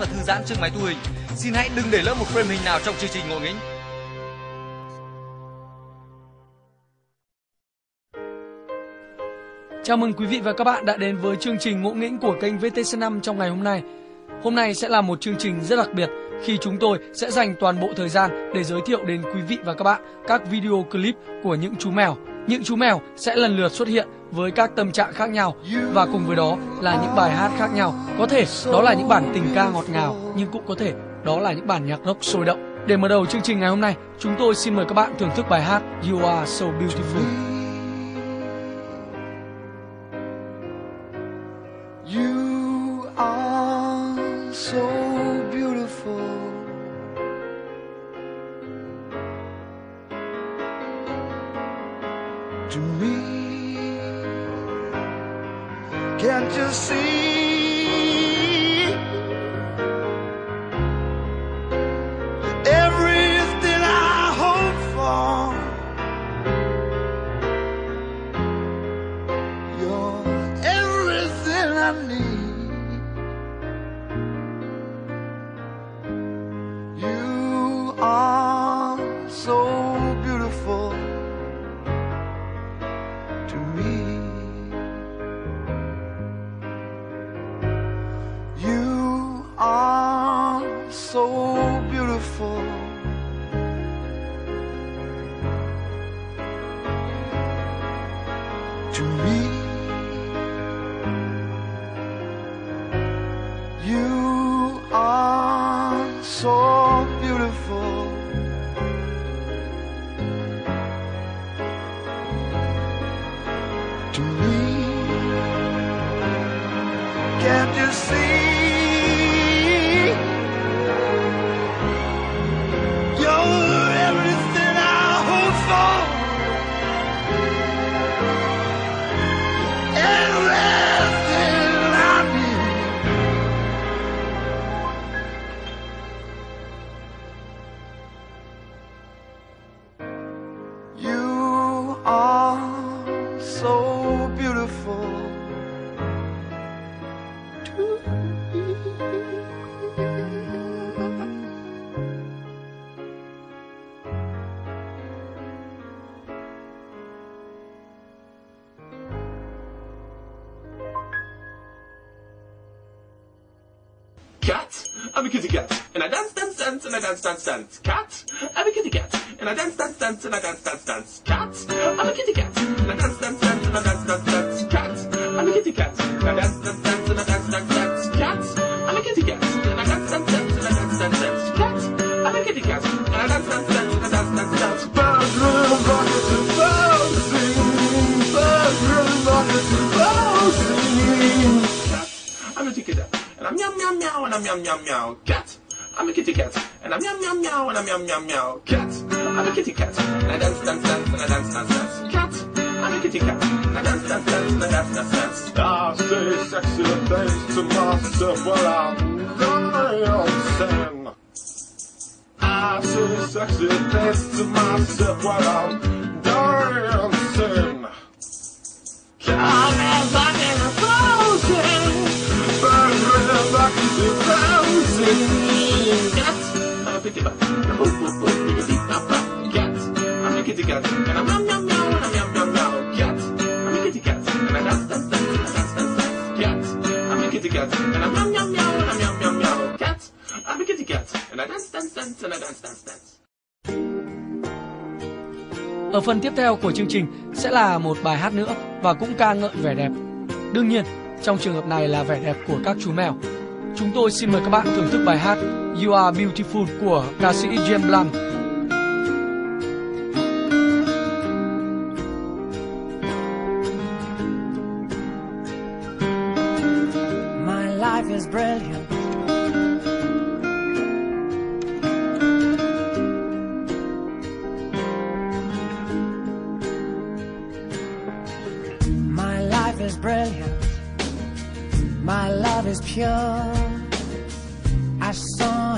và thư giãn trước máy thu hình. Xin hãy đừng để lỡ một frame hình nào trong chương trình ngộ nghĩnh. Chào mừng quý vị và các bạn đã đến với chương trình ngộ nghĩnh của kênh VTC5 trong ngày hôm nay. Hôm nay sẽ là một chương trình rất đặc biệt khi chúng tôi sẽ dành toàn bộ thời gian để giới thiệu đến quý vị và các bạn các video clip của những chú mèo. Những chú mèo sẽ lần lượt xuất hiện với các tâm trạng khác nhau và cùng với đó là những bài hát khác nhau. Có thể đó là những bản tình ca ngọt ngào nhưng cũng có thể đó là những bản nhạc rock sôi động. Để mở đầu chương trình ngày hôm nay, chúng tôi xin mời các bạn thưởng thức bài hát You Are So Beautiful. To me, can't you see everything I hope for? You're everything I need. See? Cat, I'm a kitty cat, and I dance, dance, dance, and I dance, dance, dance. Cat, I'm a kitty cat, and I dance, dance, dance, and I dance, dance, dance. Cat, I'm a kitty cat, and I dance, dance, dance, and I dance, dance, dance. Cat, I'm a kitty cat, and I dance, dance, dance, and I dance, dance, dance. Cat, I'm a kitty cat, and I dance, dance, dance, and I dance, dance, dance. Cat, I'm a kitty cat, and I dance, dance, dance, and I dance, dance, dance. Birds will rock it to birds sing. Birds will rock it to sing. Cat, I'm a kitty cat, I'm meow meow meow, and I'm meow meow meow. Cat, I'm a kitty cat, and I'm meow meow meow, and I'm meow meow meow. Cat, I'm a kitty cat, and I dance dance dance, and I dance dance dance. Cat, I'm a kitty cat, and I dance dance dance, and I dance dance dance. I say sexy things to myself while I'm dancing. I say sexy things to myself while I'm dancing. Come and back I'm a kitty cat. Boop, boop, boop, biggity, bop. Cat, I'm a kitty cat. And I'm meow, meow, meow, and I'm meow, meow, meow. Cat, I'm a kitty cat. And I dance, dance, dance, dance, dance, dance. Cat, I'm a kitty cat. And I'm meow, meow, meow, and I'm meow, meow, meow. Cat, I'm a kitty cat. And I dance, dance, dance, and I dance, dance, dance. Ở phần tiếp theo của chương trình sẽ là một bài hát nữa và cũng ca ngợi vẻ đẹp. Đương nhiên, trong trường hợp này là vẻ đẹp của các chú mèo. Chúng tôi xin mời các bạn thưởng thức bài hát You Are Beautiful của ca sĩ James Blunt. My life is brilliant. My life is brilliant. My love is pure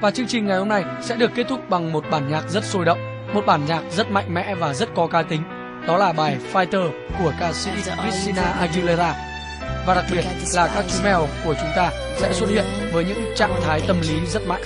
Và chương trình ngày hôm nay sẽ được kết thúc bằng một bản nhạc rất sôi động, một bản nhạc rất mạnh mẽ và rất có cá tính. Đó là bài Fighter của ca sĩ Christina Aguilera. Và đặc biệt là các chú mèo của chúng ta sẽ xuất hiện với những trạng thái tâm lý rất mạnh.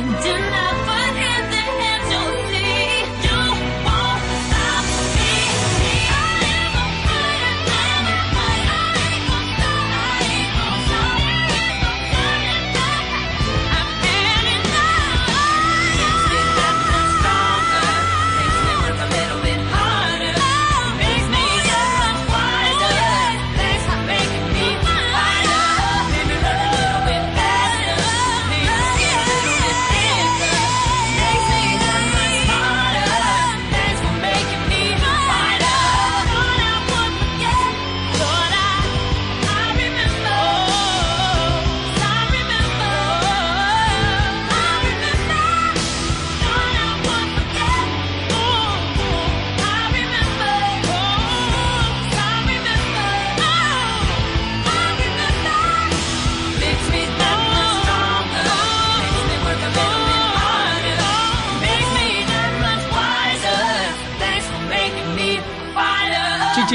can do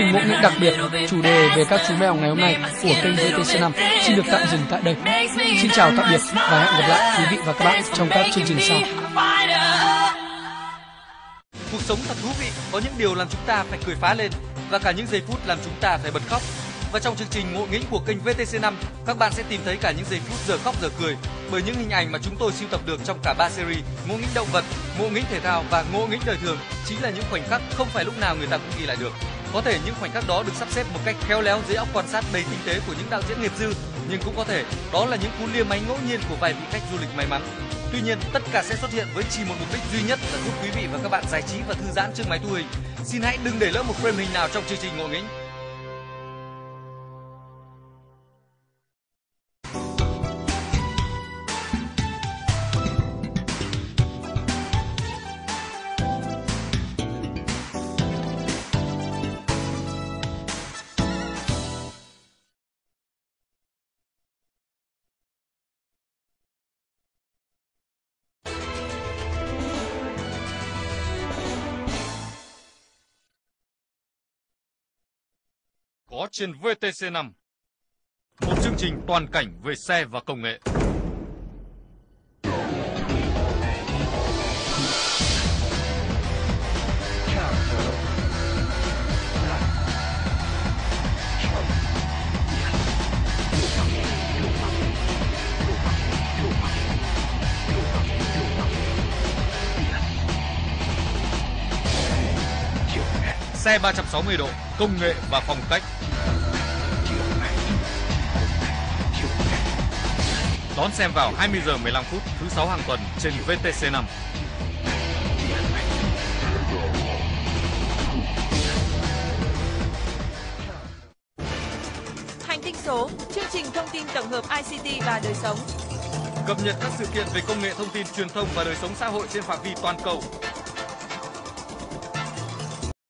ngộ nghĩnh đặc biệt chủ đề về các chú mèo ngày hôm nay của kênh VTC5 xin được tạm dừng tại đây. Xin chào tạm biệt và hẹn gặp lại quý vị và các bạn trong các chương trình sau. Cuộc sống thật thú vị, có những điều làm chúng ta phải cười phá lên và cả những giây phút làm chúng ta phải bật khóc. Và trong chương trình ngộ nghĩnh của kênh VTC5, các bạn sẽ tìm thấy cả những giây phút giờ khóc giờ cười bởi những hình ảnh mà chúng tôi sưu tập được trong cả ba series ngộ nghĩnh động vật, ngộ nghĩnh thể thao và ngộ nghĩnh đời thường chính là những khoảnh khắc không phải lúc nào người ta cũng ghi lại được. Có thể những khoảnh khắc đó được sắp xếp một cách khéo léo dưới óc quan sát đầy tinh tế của những đạo diễn nghiệp dư, nhưng cũng có thể đó là những cú lia máy ngẫu nhiên của vài vị khách du lịch may mắn. Tuy nhiên, tất cả sẽ xuất hiện với chỉ một mục đích duy nhất là giúp quý vị và các bạn giải trí và thư giãn trước máy thu hình. Xin hãy đừng để lỡ một frame hình nào trong chương trình ngộ nghĩnh. Có trên VTC5. Một chương trình toàn cảnh về xe và công nghệ. Xe 360 độ, công nghệ và phong cách. Đón xem vào 20 giờ 15 phút thứ sáu hàng tuần trên VTC5. Hành tinh số, chương trình thông tin tổng hợp ICT và đời sống. Cập nhật các sự kiện về công nghệ thông tin truyền thông và đời sống xã hội trên phạm vi toàn cầu